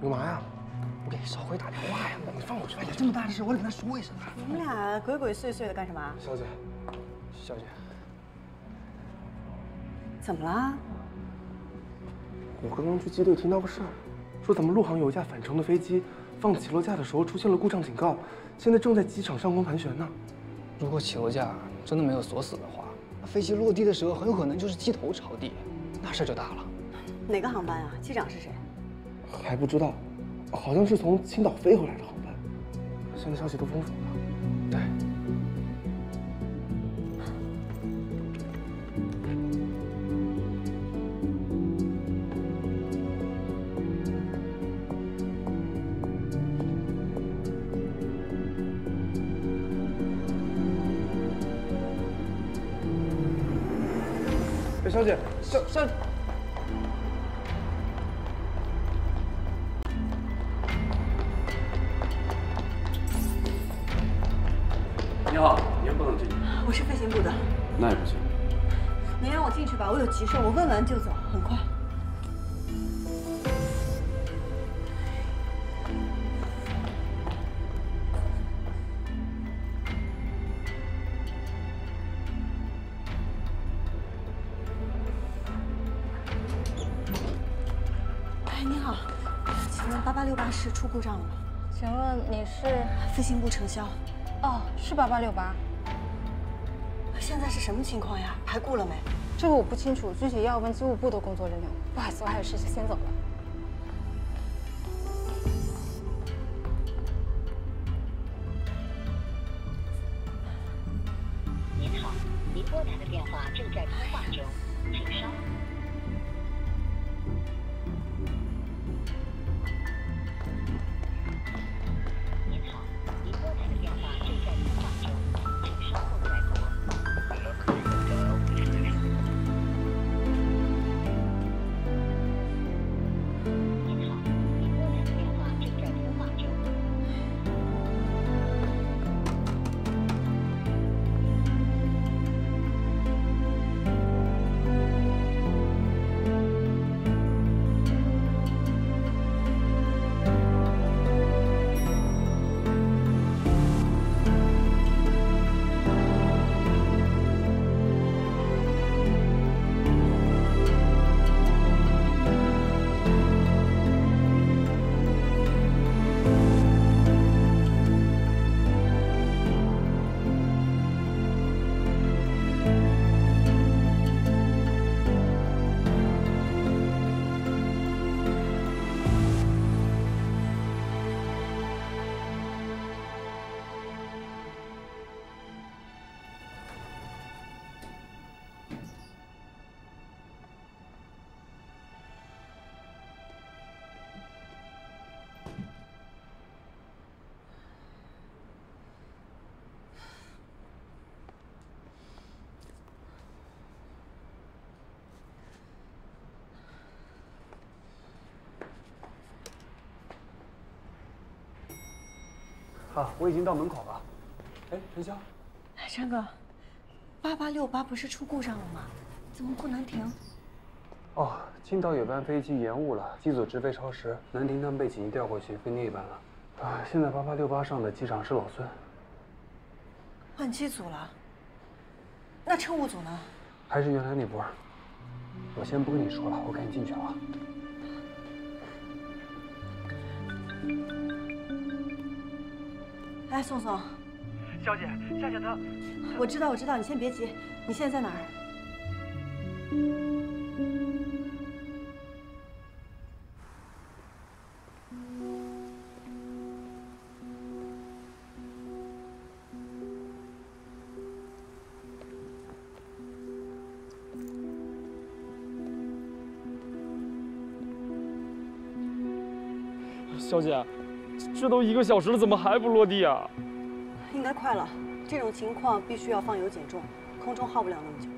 干嘛呀？我给少辉打电话呀！你放我去哎呀。这么大的事，我得跟他说一声啊。你们俩鬼鬼祟祟的干什么？小姐，小姐，怎么了？我刚刚去机队听到个事儿，说咱们陆航有一架返程的飞机放起落架的时候出现了故障警告，现在正在机场上空盘旋呢。如果起落架真的没有锁死的话，飞机落地的时候很有可能就是机头朝地，那事儿就大了。哪个航班啊？机长是谁？还不知道，好像是从青岛飞回来的航班。现在消息都封锁了。对。哎，小姐，小小。你好，您不能进去。我是飞行部的，那也不行。您让我进去吧，我有急事，我问完就走，很快。哎，你好，请问八八六八是出故障了吗？请问你是？飞行部程潇。哦，是八八六八。现在是什么情况呀？排故了没？这个我不清楚，具体要问机务部的工作人员。不好意思，我还有事，先走了。啊，我已经到门口了。哎，陈潇，山哥，八八六八不是出故障了吗？怎么不能停？哦，青岛有班飞机延误了，机组直飞超时，南亭他们被紧急调过去飞另一班了。啊，现在八八六八上的机长是老孙。换机组了？那乘务组呢？还是原来那波。我先不跟你说了，我赶紧进去了啊。哎，宋宋，小姐，夏夏她，我知道，我知道，你先别急。你现在在哪儿？小姐，这都一个小时了，怎么还不落地啊？应该快了。这种情况必须要放油减重，空中耗不了那么久。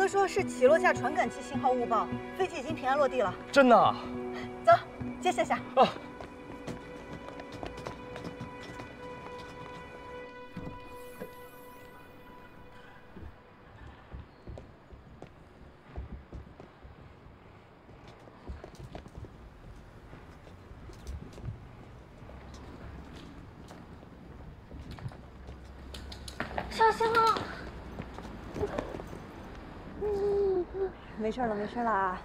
哥说是起落架传感器信号误报，飞机已经平安落地了。真的啊？走，接下下。啊。上线了。没事了，没事了。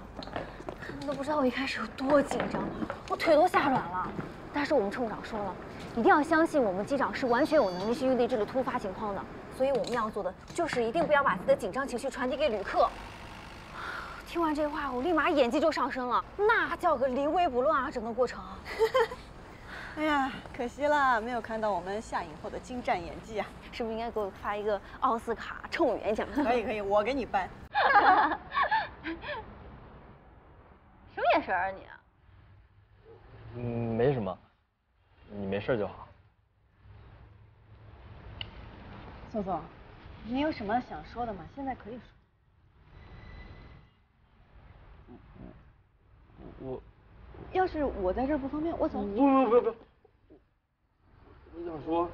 你都不知道我一开始有多紧张，我腿都吓软了。但是我们乘务长说了，一定要相信我们机长是完全有能力去应对这类突发情况的。所以我们要做的就是一定不要把自己的紧张情绪传递给旅客。听完这话，我立马演技就上升了，那叫个临危不乱啊！整个过程。哎呀，可惜了，没有看到我们夏影后的精湛演技啊！是不是应该给我发一个奥斯卡乘务员奖？可以可以，我给你颁。什么眼神啊你？嗯，没什么，你没事就好。宋宋，你有什么想说的吗？现在可以说。我，要是我在这儿不方便，我走。不不不不，我想说，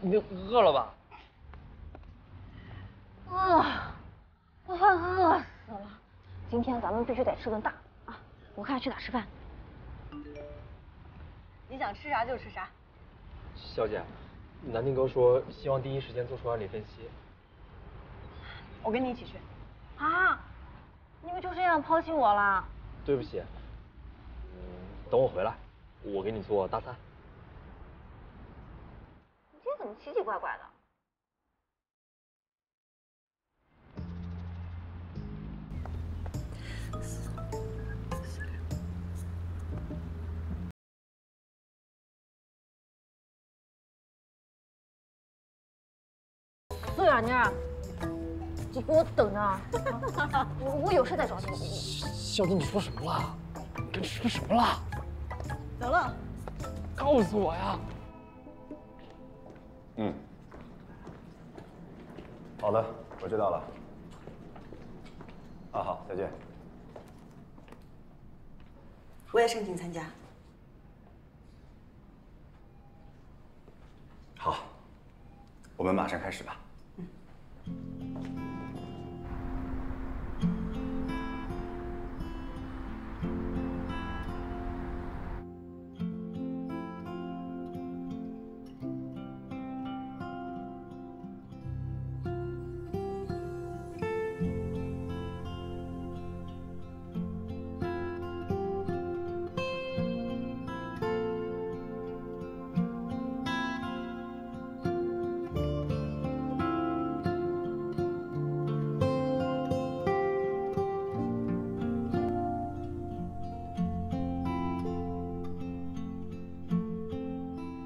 你你饿了吧？饿，我快饿死了。今天咱们必须得吃顿大的啊！我看去哪吃饭。你想吃啥就吃啥。小姐，南丁哥说希望第一时间做出案例分析。我跟你一起去。啊！你们就这样抛弃我了？对不起。嗯，等我回来，我给你做大餐。你今天怎么奇奇怪怪的？苏小妮，你给我等着啊！我我有事再找你。小姐，你说什么了？跟你说什么了？走了。告诉我呀！嗯，好的，我知道了。啊，好，再见。我也申请参加。好，我们马上开始吧。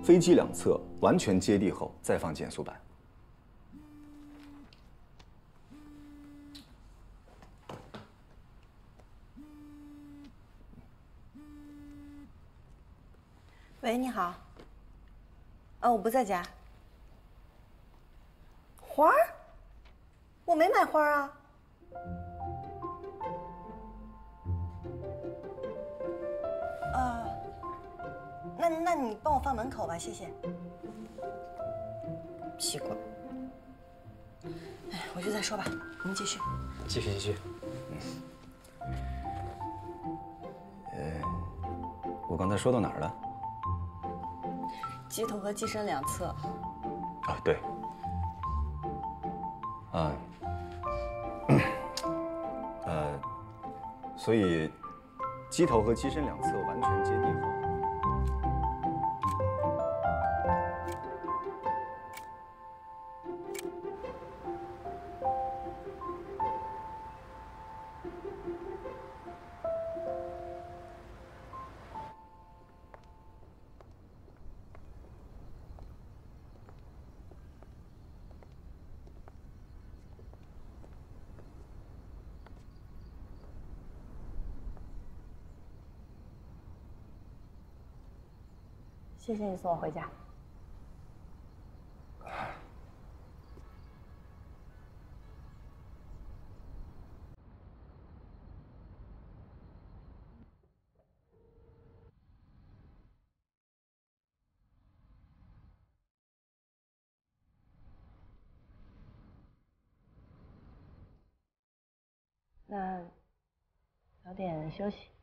飞机两侧完全接地后，再放减速板。喂，你好。哦，我不在家。花儿？我没买花啊。那那你帮我放门口吧，谢谢。奇怪。哎，回去再说吧，我们继续。继续继续。我刚才说到哪儿了？机头和机身两侧。啊，对。啊，呃，所以机头和机身两侧完全接地谢谢你送我回家。那早点休息。